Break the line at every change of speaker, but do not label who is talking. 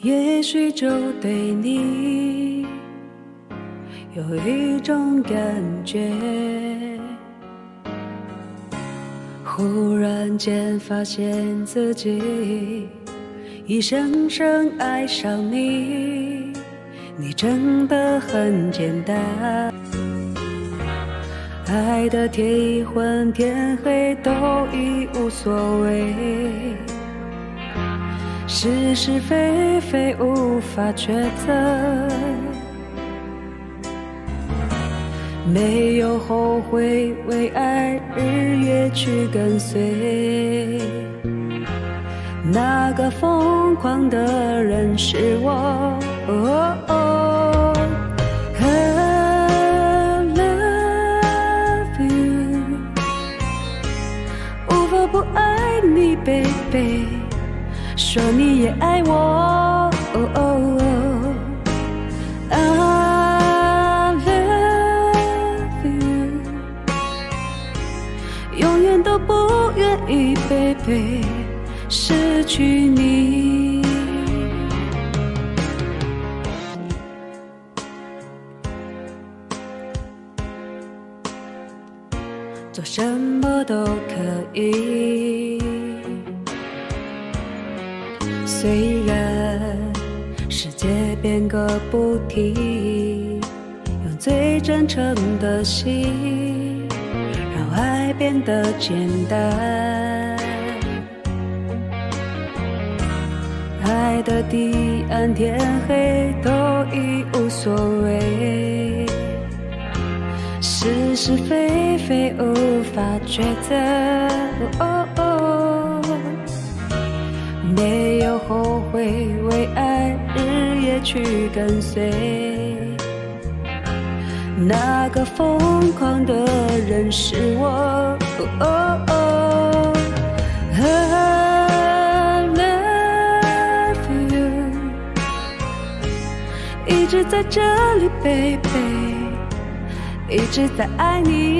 也许就对你有一种感觉，忽然间发现自己已深深爱上你，你真的很简单，爱的天昏天黑都已无所谓。是是非非无法抉择，没有后悔，为爱日夜去跟随。那个疯狂的人是我。I love you，无法不爱你，baby。说你也爱我，I love you，永远都不愿意，baby，失去你。做什么都可以。虽然世界变个不停，用最真诚的心，让爱变得简单。爱的地暗天黑都已无所谓，是是非非无法抉择。没后悔，为爱日夜去跟随。那个疯狂的人是我。I love you，一直在这里，baby，一直在爱你。